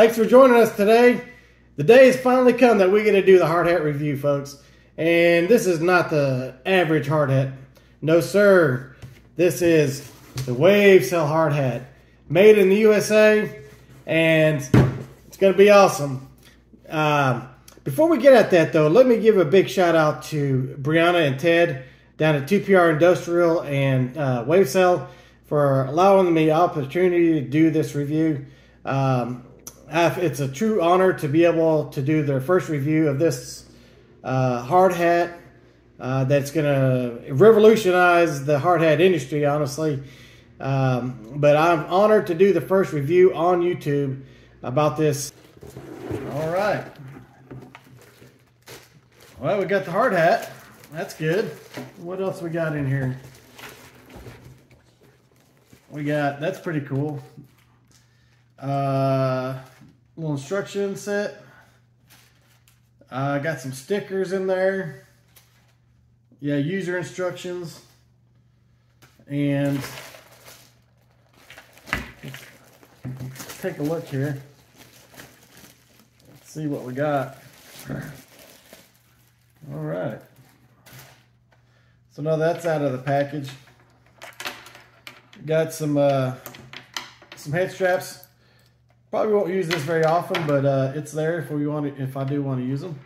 Thanks for joining us today. The day has finally come that we're going to do the hard hat review, folks. And this is not the average hard hat. No, sir. This is the Wavecel hard hat. Made in the USA. And it's going to be awesome. Um, before we get at that, though, let me give a big shout out to Brianna and Ted down at TPR Industrial and uh, Wavecel for allowing me the opportunity to do this review. Um, it's a true honor to be able to do their first review of this uh, hard hat uh, that's going to revolutionize the hard hat industry, honestly. Um, but I'm honored to do the first review on YouTube about this. All right. Well, we got the hard hat. That's good. What else we got in here? We got, that's pretty cool. Uh, little instruction set. I uh, got some stickers in there. Yeah, user instructions. And take a look here. Let's see what we got. All right. So now that's out of the package. Got some uh, some head straps. Probably won't use this very often, but uh, it's there if we want to, if I do want to use them.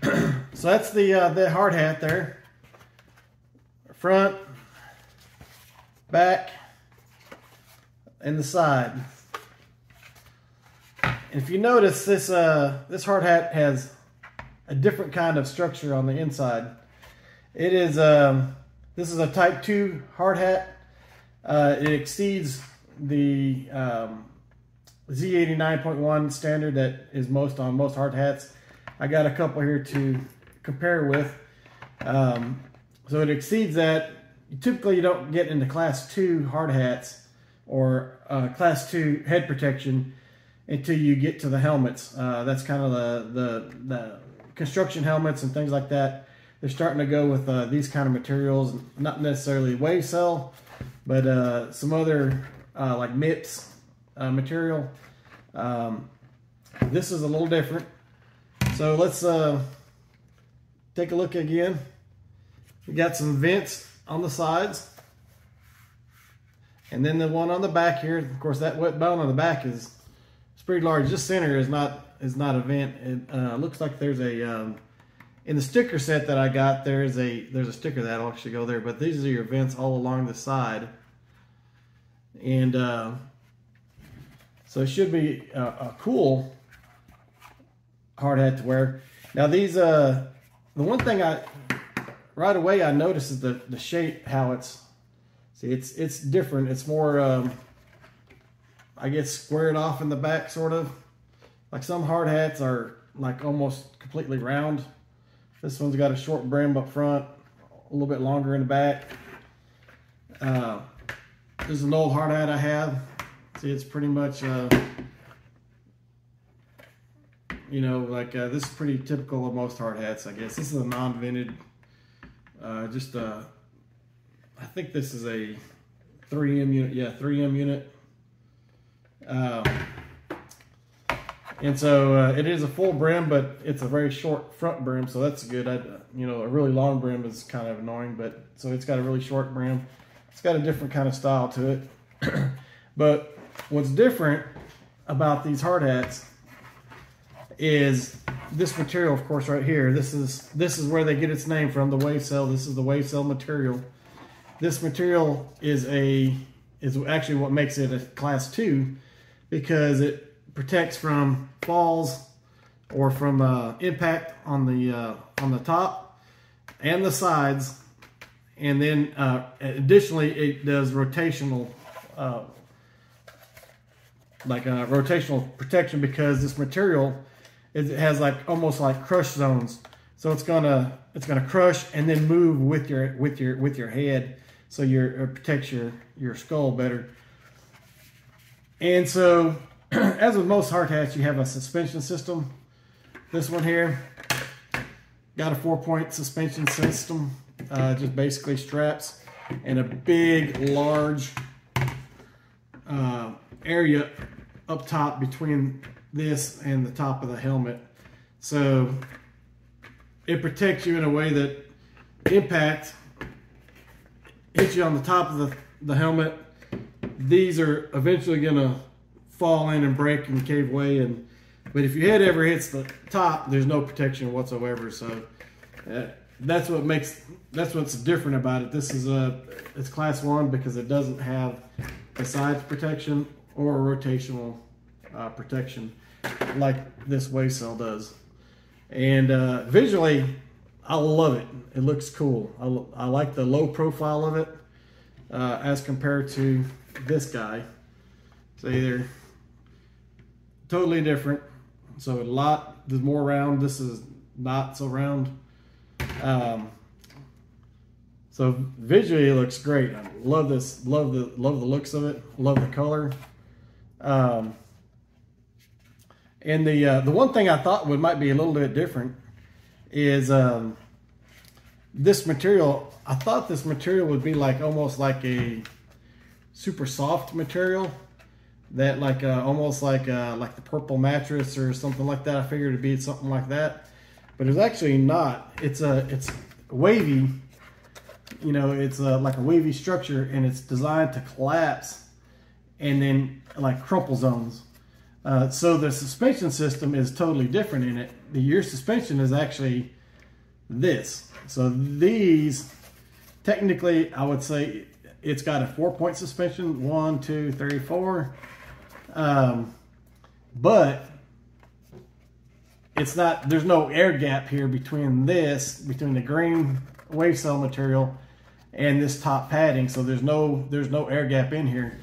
so that's the uh, the hard hat there. Front, back, and the side. If you notice, this uh, this hard hat has a different kind of structure on the inside. It is um, this is a Type Two hard hat. Uh, it exceeds the um, Z89.1 standard that is most on most hard hats. I got a couple here to compare with. Um, so it exceeds that. Typically, you don't get into class two hard hats or uh, class two head protection until you get to the helmets. Uh, that's kind of the, the, the construction helmets and things like that. They're starting to go with uh, these kind of materials, not necessarily Wavecel, but uh, some other uh, like MIPS uh, material. Um, this is a little different. So let's uh, take a look again. We got some vents on the sides. And then the one on the back here, of course, that wet bone on the back is it's pretty large. This center is not is not a vent. It uh, looks like there's a um, in the sticker set that I got. There's a there's a sticker that'll actually go there. But these are your vents all along the side, and uh, so it should be a, a, cool hard hat to wear. Now these uh, the one thing I right away I noticed is the the shape how it's see it's it's different. It's more um, I guess squared off in the back sort of like some hard hats are like almost completely round. This one's got a short brim up front, a little bit longer in the back. Uh, this is an old hard hat I have. See, it's pretty much, uh, you know, like uh, this is pretty typical of most hard hats, I guess. This is a non-vented, uh, just uh, I think this is a 3M unit. Yeah, 3M unit. Uh, and so uh, it is a full brim, but it's a very short front brim, so that's good. I, you know, a really long brim is kind of annoying, but so it's got a really short brim. It's got a different kind of style to it. but what's different about these hard hats is this material, of course, right here. This is this is where they get its name from, the wave cell. This is the wave cell material. This material is a is actually what makes it a class two because it protects from falls or from uh, impact on the uh, on the top and the sides and then uh, additionally it does rotational uh, like a rotational protection because this material it has like almost like crush zones. So it's gonna it's gonna crush and then move with your with your with your head. So your it protects your your skull better. And so as with most hard hats, you have a suspension system. This one here got a four-point suspension system, uh, just basically straps and a big, large uh, area up top between this and the top of the helmet. So it protects you in a way that impact hits you on the top of the, the helmet. These are eventually gonna fall in and break and cave away and but if your head ever hits the top, there's no protection whatsoever. So uh, that's what makes that's what's different about it. This is a it's class one because it doesn't have a sides protection or a rotational uh, protection like this wave cell does. And uh, visually, I love it. It looks cool. I, I like the low profile of it uh, as compared to this guy. So they're totally different. So a lot, there's more round. This is not so round. Um, so visually it looks great. I love this, love the love the looks of it, love the color. Um, and the uh, the one thing I thought would might be a little bit different is um, this material. I thought this material would be like almost like a super soft material that like uh, almost like uh, like the purple mattress or something like that. I figured it'd be something like that, but it's actually not. It's a it's wavy. You know, it's a, like a wavy structure, and it's designed to collapse and then like crumple zones. Uh, so the suspension system is totally different in it. The year suspension is actually this. So these, technically, I would say it's got a four-point suspension, one, two, three, four. Um, but it's not, there's no air gap here between this, between the green wave cell material and this top padding. So there's no, there's no air gap in here.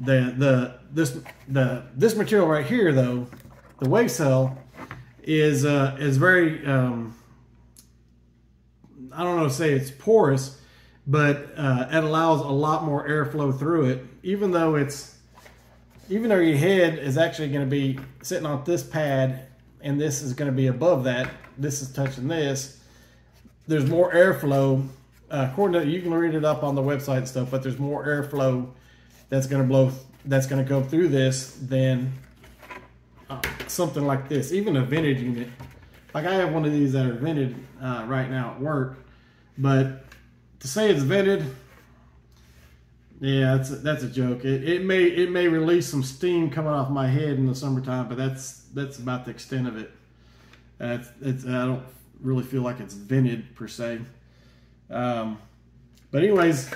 The, the, this, the, this material right here though, the wave cell is, uh, is very, um, I don't know to say it's porous, but uh, it allows a lot more airflow through it, even though it's even though your head is actually going to be sitting on this pad and this is going to be above that, this is touching this, there's more airflow. Uh, according to, you can read it up on the website and stuff, but there's more airflow that's going to blow, that's going to go through this than uh, something like this. Even a vented unit. Like I have one of these that are vented uh, right now at work, but to say it's vented, yeah, that's a, that's a joke. It, it may it may release some steam coming off my head in the summertime, but that's that's about the extent of it. It's, it's I don't really feel like it's vented per se. Um, but anyways,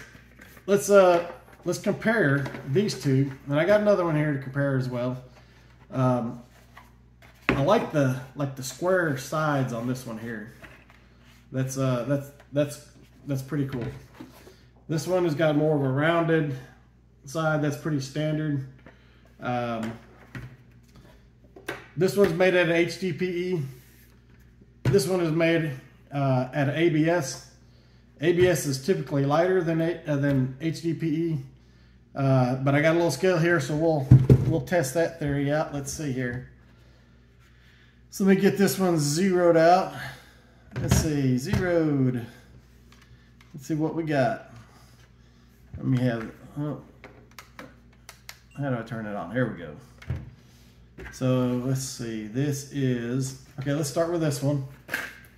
let's uh let's compare these two, and I got another one here to compare as well. Um, I like the like the square sides on this one here. That's uh that's that's that's pretty cool. This one has got more of a rounded side. That's pretty standard. Um, this one's made at an HDPE. This one is made uh, at ABS. ABS is typically lighter than uh, than HDPE, uh, but I got a little scale here, so we'll we'll test that theory out. Let's see here. So let me get this one zeroed out. Let's see, zeroed. Let's see what we got. Let me have, oh, how do I turn it on? Here we go. So let's see, this is, okay, let's start with this one.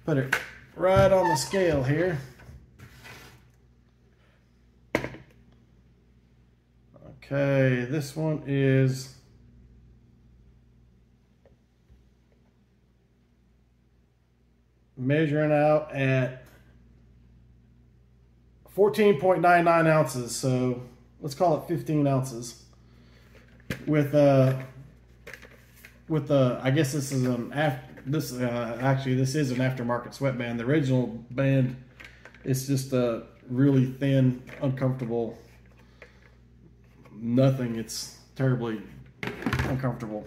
Put it right on the scale here. Okay, this one is measuring out at 14.99 ounces, so let's call it 15 ounces. With uh, with the, I guess this is an after this uh, actually this is an aftermarket sweatband. The original band is just a really thin, uncomfortable, nothing. It's terribly uncomfortable.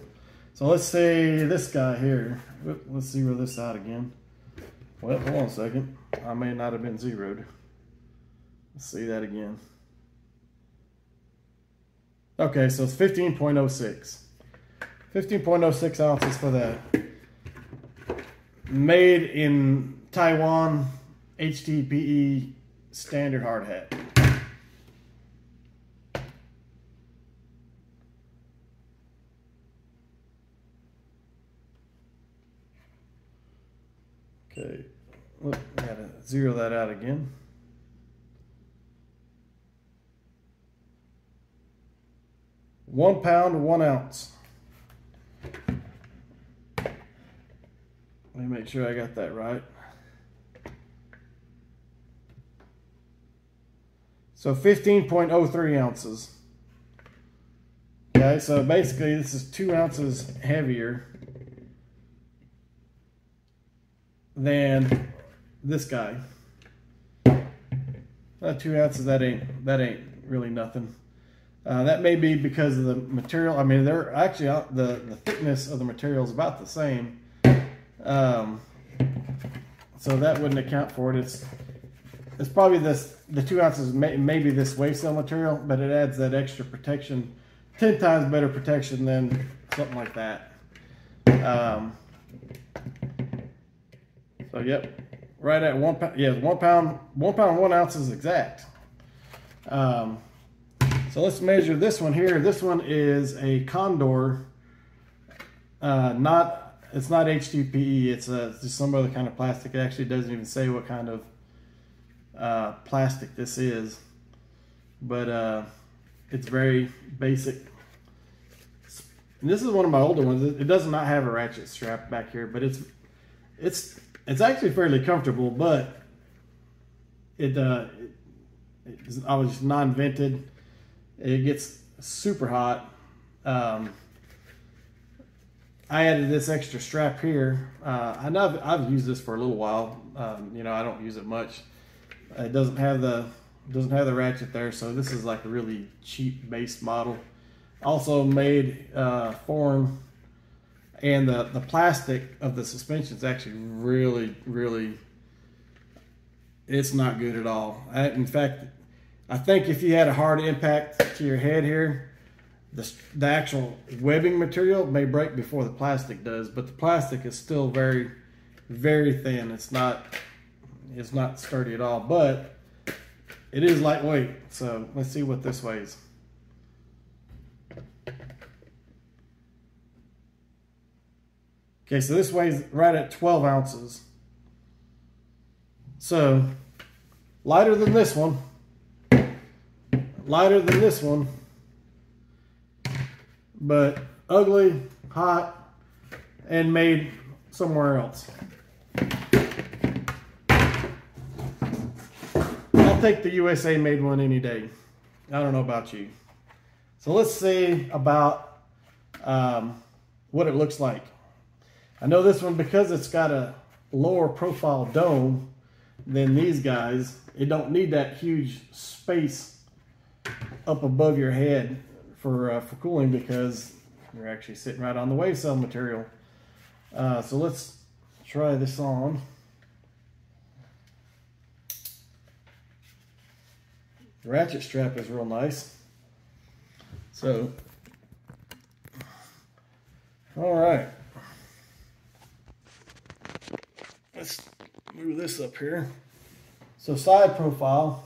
So let's say this guy here. Let's zero this out again. Well, hold on a second. I may not have been zeroed. Let's see that again. Okay, so it's 15.06. 15.06 ounces for that. Made in Taiwan HDPE standard hard hat. Okay, look, gotta zero that out again. One pound, one ounce. Let me make sure I got that right. So 15.03 ounces. Okay, so basically this is two ounces heavier than this guy. Uh, two ounces, that ain't that ain't really nothing. Uh, that may be because of the material. I mean, they're actually uh, the the thickness of the material is about the same. Um, so that wouldn't account for it. It's it's probably this the two ounces may, maybe this wave cell material, but it adds that extra protection, ten times better protection than something like that. Um, so yep, right at one pound. Yeah, one pound, one pound, one ounce is exact. Um, so let's measure this one here. This one is a Condor, uh, not, it's not H2PE, it's, a, it's just some other kind of plastic. It actually doesn't even say what kind of uh, plastic this is, but uh, it's very basic. And this is one of my older ones. It does not have a ratchet strap back here, but it's it's it's actually fairly comfortable. But it, uh, it it's obviously non-vented. It gets super hot. Um, I added this extra strap here. Uh, I know I've, I've, used this for a little while. Um, you know, I don't use it much. It doesn't have the doesn't have the ratchet there, so this is like a really cheap base model. Also made uh, foreign, and the the plastic of the suspension is actually really really. It's not good at all. I, in fact, I think if you had a hard impact to your head here, the, the actual webbing material may break before the plastic does, but the plastic is still very, very thin. It's not, it's not sturdy at all, but it is lightweight. So let's see what this weighs. Okay, so this weighs right at 12 ounces. So lighter than this one, lighter than this one, but ugly, hot, and made somewhere else. I'll take the USA made one any day. I don't know about you. So let's see about um, what it looks like. I know this one, because it's got a lower profile dome than these guys, it don't need that huge space up above your head for, uh, for cooling because you're actually sitting right on the wave cell material. Uh, so let's try this on. The ratchet strap is real nice. So, all right. Let's move this up here. So side profile,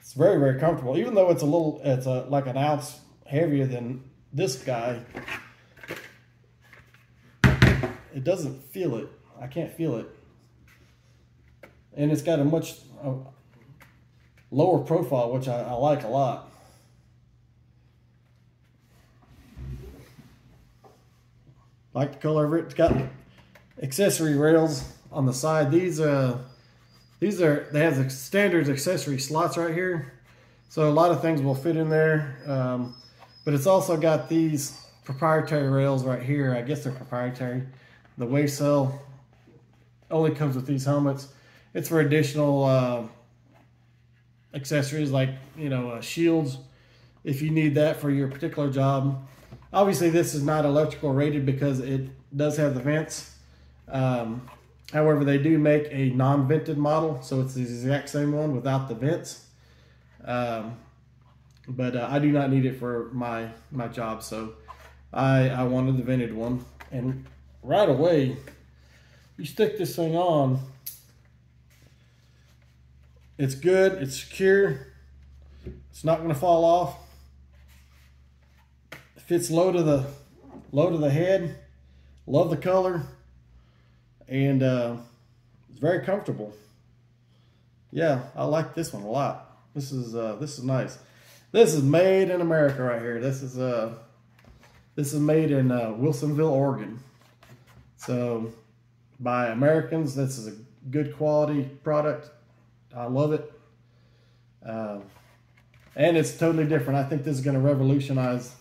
it's very, very comfortable. Even though it's a little, it's a, like an ounce heavier than this guy, it doesn't feel it. I can't feel it. And it's got a much lower profile, which I, I like a lot. Like the color of it. It's got accessory rails on the side. These uh these are they have the standard accessory slots right here. So a lot of things will fit in there. Um, but it's also got these proprietary rails right here. I guess they're proprietary. The wave cell only comes with these helmets. It's for additional uh, accessories like, you know, uh, shields if you need that for your particular job. Obviously, this is not electrical rated because it does have the vents. Um, however, they do make a non-vented model, so it's the exact same one without the vents. Um, but uh, I do not need it for my my job, so I I wanted the vented one. And right away, you stick this thing on. It's good. It's secure. It's not going to fall off. It fits low to the low to the head. Love the color. And uh, it's very comfortable. Yeah, I like this one a lot. This is uh, this is nice. This is made in America right here. This is uh, this is made in uh, Wilsonville, Oregon. So by Americans, this is a good quality product. I love it. Uh, and it's totally different. I think this is going to revolutionize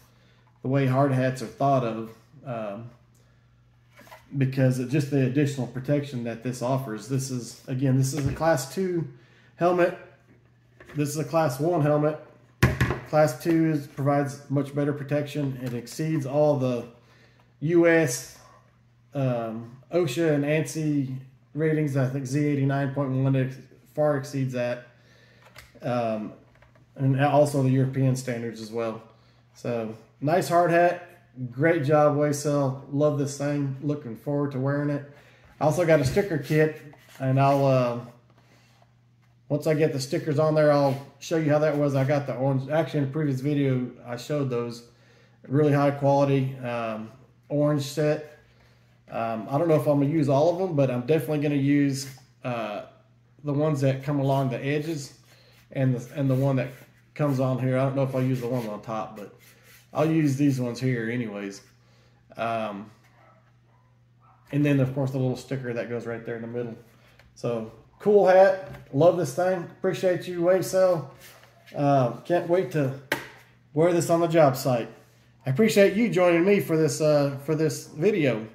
the way hard hats are thought of um, because of just the additional protection that this offers. This is, again, this is a class two helmet. This is a class one helmet. Class two is, provides much better protection. It exceeds all the U.S. Um, OSHA and ANSI ratings. I think Z89.1 far exceeds that. Um, and also the European standards as well. So nice hard hat. Great job, Wavecel. Love this thing. Looking forward to wearing it. I also got a sticker kit, and I'll uh, once I get the stickers on there, I'll show you how that was. I got the orange. Actually, in a previous video, I showed those really high quality um, orange set. Um, I don't know if I'm gonna use all of them, but I'm definitely gonna use uh, the ones that come along the edges and the and the one that comes on here. I don't know if I'll use the one on top, but I'll use these ones here anyways. Um, and then of course the little sticker that goes right there in the middle. So cool hat. Love this thing. Appreciate you, Wavecel. Uh, can't wait to wear this on the job site. I appreciate you joining me for this uh, for this video.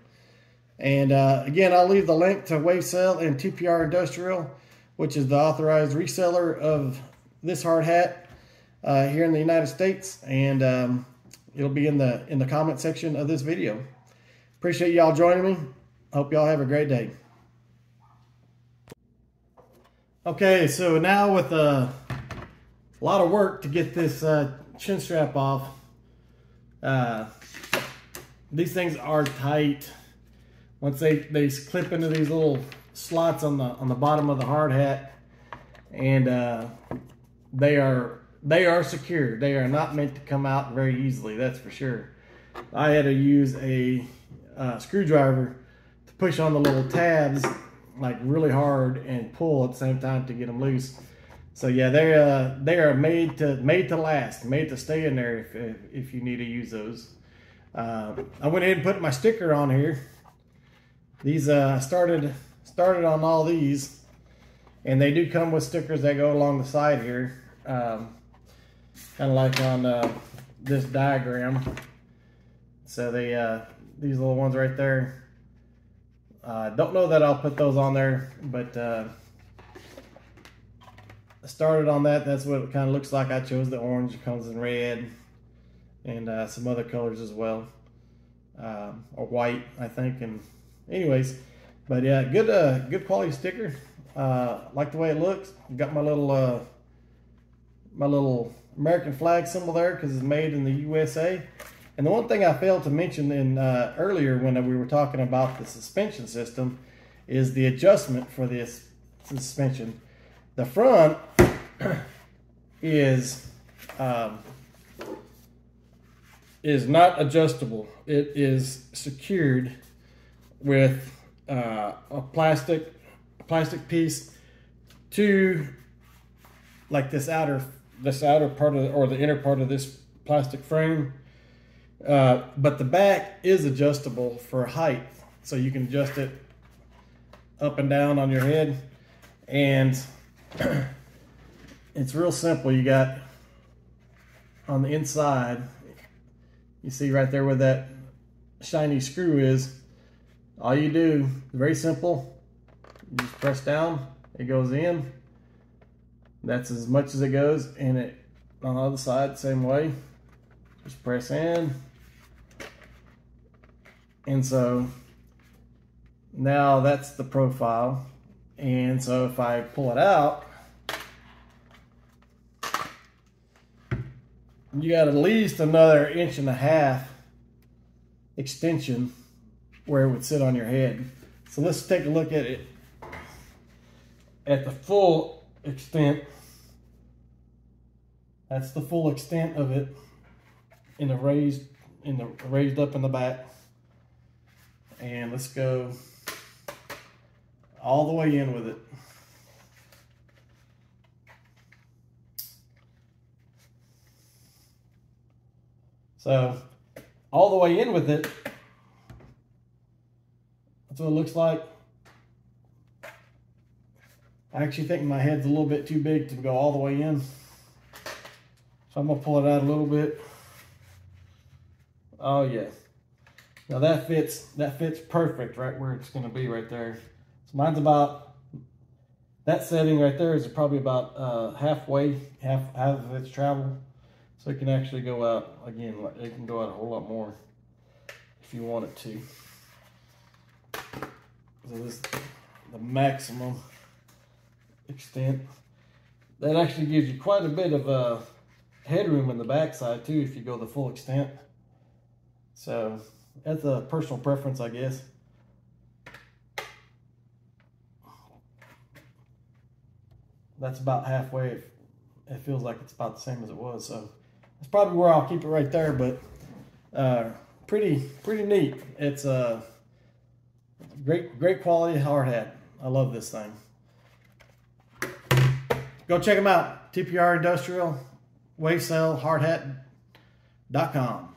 And uh, again, I'll leave the link to Wavecel and TPR Industrial, which is the authorized reseller of this hard hat uh, here in the United States. And um, it'll be in the in the comment section of this video. Appreciate y'all joining me. Hope y'all have a great day. Okay, so now with a lot of work to get this uh, chin strap off, uh, these things are tight. Once they, they clip into these little slots on the on the bottom of the hard hat, and uh, they are they are secure. They are not meant to come out very easily. That's for sure. I had to use a uh, screwdriver to push on the little tabs like really hard and pull at the same time to get them loose. So yeah, they uh, they are made to made to last, made to stay in there if if, if you need to use those. Uh, I went ahead and put my sticker on here. These uh, started started on all these, and they do come with stickers that go along the side here, um, kind of like on uh, this diagram. So they uh, these little ones right there uh, don't know that I'll put those on there, but uh, I started on that. That's what it kind of looks like. I chose the orange. It comes in red and uh, some other colors as well, um, or white, I think. And anyways, but yeah, good, uh, good quality sticker. Uh, like the way it looks. Got my little, uh, my little American flag symbol there because it's made in the USA. And the one thing I failed to mention in uh, earlier when we were talking about the suspension system is the adjustment for this suspension. The front is um, is not adjustable. It is secured with uh, a plastic plastic piece to like this outer this outer part of or the inner part of this plastic frame uh, but the back is adjustable for height. So you can adjust it up and down on your head. And it's real simple. You got on the inside, you see right there where that shiny screw is. All you do, very simple. You just press down, it goes in. That's as much as it goes. And it on the other side, same way. Just press in, and so now that's the profile. And so if I pull it out, you got at least another inch and a half extension where it would sit on your head. So let's take a look at it at the full extent. That's the full extent of it in the raised in the raised up in the back. And let's go all the way in with it. So all the way in with it, that's what it looks like. I actually think my head's a little bit too big to go all the way in. So I'm gonna pull it out a little bit. Oh yes. Now that fits, that fits perfect right where it's gonna be right there. So mine's about, that setting right there is probably about uh, halfway, half, half of its travel. So it can actually go out, again, it can go out a whole lot more if you want it to. So this the maximum extent. That actually gives you quite a bit of uh, headroom in the backside too if you go the full extent. So that's a personal preference, I guess. That's about halfway. It feels like it's about the same as it was. So that's probably where I'll keep it right there. But uh, pretty, pretty neat. It's a uh, great, great quality hard hat. I love this thing. Go check them out. TPR Industrial, Wave Hard Hat.com.